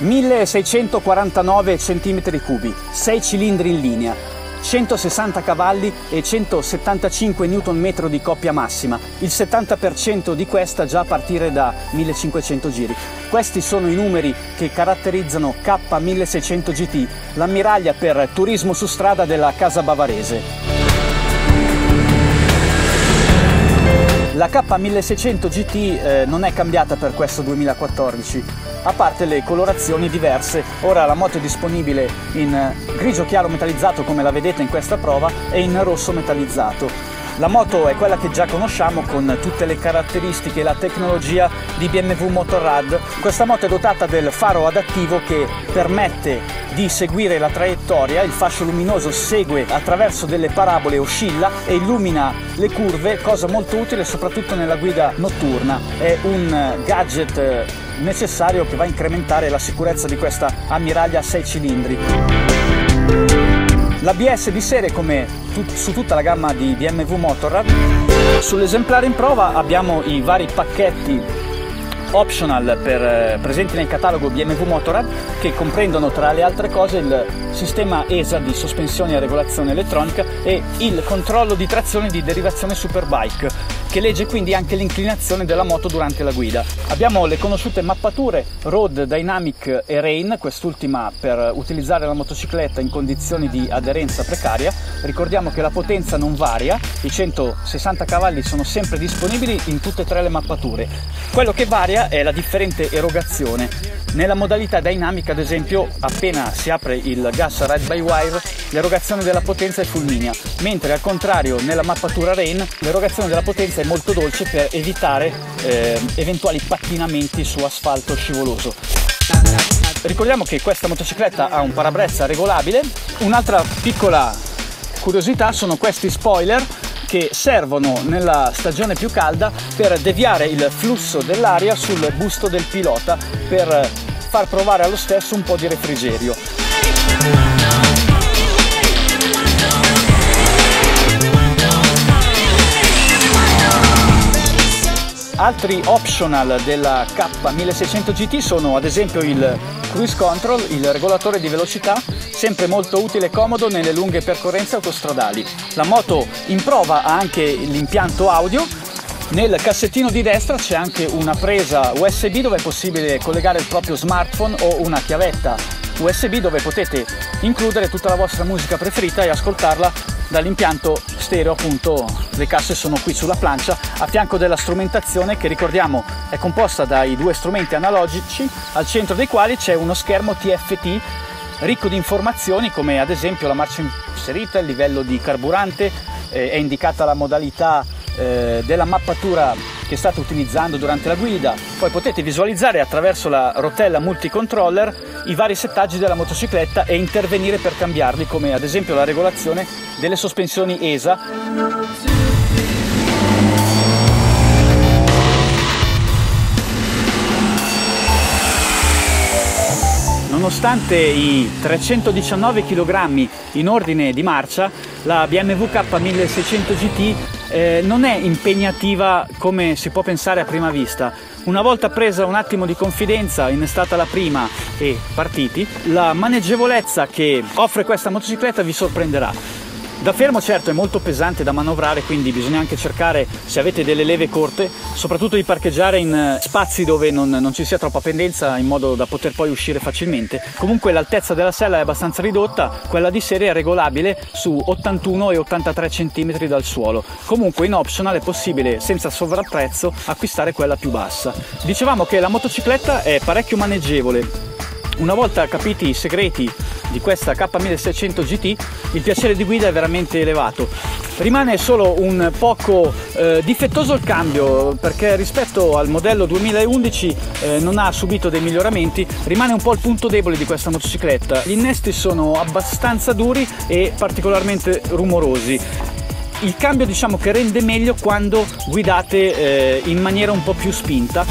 motore 649 cm3, 6 cilindri in linea, 160 cavalli e 175 Nm di coppia massima, il 70% di questa già a partire da 1500 giri. Questi sono i numeri che caratterizzano K1600 GT, l'ammiraglia per turismo su strada della casa bavarese. La K1600 GT eh, non è cambiata per questo 2014, a parte le colorazioni diverse. Ora la moto è disponibile in grigio chiaro metallizzato come la vedete in questa prova e in rosso metallizzato. La moto è quella che già conosciamo con tutte le caratteristiche e la tecnologia di BMW Motorrad. Questa moto è dotata del faro adattivo che permette di seguire la traiettoria, il fascio luminoso segue attraverso delle parabole, oscilla e illumina le curve, cosa molto utile soprattutto nella guida notturna. È un gadget necessario che va a incrementare la sicurezza di questa ammiraglia a 6 cilindri. L'ABS di serie come tut- su tutta la gamma di BMW Motorrad. Sull'esemplare in prova abbiamo i vari pacchetti optional per, eh, presenti nel catalogo BMW Motorrad che comprendono tra le altre cose il sistema ESA di sospensione e regolazione elettronica e il controllo di trazione di derivazione Superbike che legge quindi anche l'inclinazione della moto durante la guida. Abbiamo le conosciute mappature Road, Dynamic e Rain, quest'ultima per utilizzare la motocicletta in condizioni di aderenza precaria. Ricordiamo che la potenza non varia, i 160 cavalli sono sempre disponibili in tutte e tre le mappature. Quello che varia è la differente erogazione. Nella modalità dinamica, ad esempio, appena si apre il gas ride by wire, l'erogazione della potenza è fulminea, mentre al contrario nella mappatura Rain l'erogazione della potenza è molto dolce per evitare eh, eventuali pattinamenti su asfalto scivoloso. Ricordiamo che questa motocicletta ha un parabrezza regolabile. Un'altra piccola curiosità sono questi spoiler che servono nella stagione più calda per deviare il flusso dell'aria sul busto del pilota per far provare allo stesso un po' di refrigerio. Altri optional della K1600 GT sono ad esempio il cruise control, il regolatore di velocità, sempre molto utile e comodo nelle lunghe percorrenze autostradali. La moto in prova ha anche l'impianto audio nel cassettino di destra c'è anche una presa USB dove è possibile collegare il proprio smartphone o una chiavetta USB dove potete includere tutta la vostra musica preferita e ascoltarla dall'impianto stereo appunto le casse sono qui sulla plancia a fianco della strumentazione che ricordiamo è composta dai due strumenti analogici al centro dei quali c'è uno schermo TFT ricco di informazioni come ad esempio la marcia inserita, il livello di carburante, eh, è indicata la modalità eh, della mappatura che state utilizzando durante la guida. Poi potete visualizzare attraverso la rotella multicontroller i vari settaggi della motocicletta e intervenire per cambiarli, come ad esempio la regolazione delle sospensioni ESA. Nonostante i 319 kg in ordine di marcia, la BMW K1600 GT eh, non è impegnativa come si può pensare a prima vista. Una volta presa un attimo di confidenza, innestata la prima e partiti, la maneggevolezza che offre questa motocicletta vi sorprenderà. Da fermo certo è molto pesante da manovrare, quindi bisogna anche cercare, se avete delle leve corte, soprattutto di parcheggiare in eh, spazi dove non, non, ci sia troppa pendenza in modo da poter poi uscire facilmente. Comunque l'altezza della sella è abbastanza ridotta, quella di serie è regolabile su 81 e 83 cm dal suolo. Comunque in optional è possibile senza sovrapprezzo acquistare quella più bassa. Dicevamo che la motocicletta è parecchio maneggevole, una volta capiti i segreti di questa K1600 GT, il piacere di guida è veramente elevato. Rimane solo un poco eh, difettoso il cambio perché rispetto al modello 2011 eh, non ha subito dei miglioramenti, rimane un po' il punto debole di questa motocicletta. Gli innesti sono abbastanza duri e particolarmente rumorosi il cambio diciamo che rende meglio quando guidate eh, in maniera un po' più spinta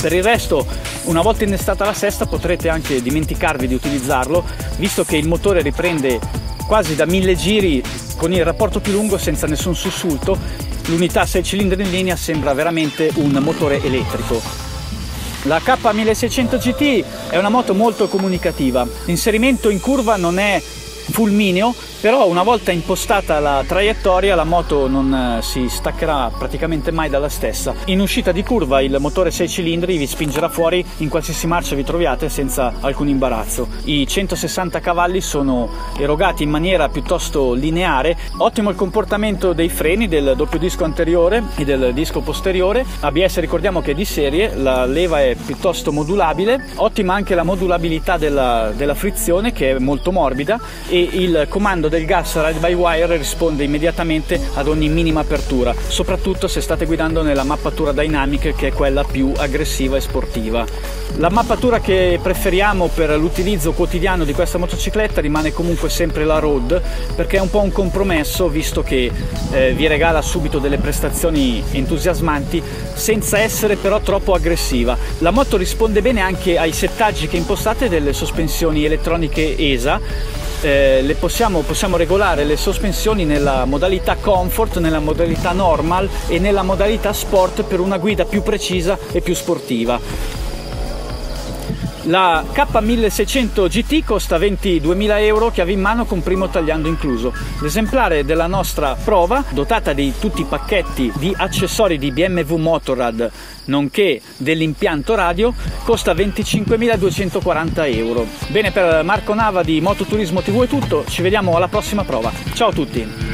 per il resto, una volta innestata la sesta potrete anche dimenticarvi di utilizzarlo, visto che il motore riprende quasi da mille giri con il rapporto più lungo senza nessun sussulto. L'unità 6 cilindri in linea sembra veramente un motore elettrico. La K1600 GT è una moto molto comunicativa, l'inserimento in curva non è fulmineo però una volta impostata la traiettoria la moto non eh, si staccherà praticamente mai dalla stessa. In uscita di curva il motore 6 cilindri vi spingerà fuori in qualsiasi marcia vi troviate senza alcun imbarazzo. I 160 cavalli sono erogati in maniera piuttosto lineare, ottimo il comportamento dei freni del doppio disco anteriore e del disco posteriore. ABS ricordiamo che è di serie, la leva è piuttosto modulabile, ottima anche la modulabilità della, della frizione che è molto morbida il comando del gas ride by wire risponde immediatamente ad ogni minima apertura, soprattutto se state guidando nella mappatura Dynamic che è quella più aggressiva e sportiva. La mappatura che preferiamo per l'utilizzo quotidiano di questa motocicletta rimane comunque sempre la road perché è un po' un compromesso visto che eh, vi regala subito delle prestazioni entusiasmanti senza essere però troppo aggressiva. La moto risponde bene anche ai settaggi che impostate delle sospensioni elettroniche ESA eh, possiamo, possiamo, regolare le sospensioni nella modalità comfort, nella modalità normal e nella modalità sport per una guida più precisa e più sportiva. La K1600 GT costa 22.000 euro chiave in mano con primo tagliando incluso. L'esemplare della nostra prova, dotata di tutti i pacchetti di accessori di BMW Motorrad nonché dell'impianto radio, costa 25.240 euro. Bene, per Marco Nava di Mototurismo TV è tutto, ci vediamo alla prossima prova. Ciao a tutti!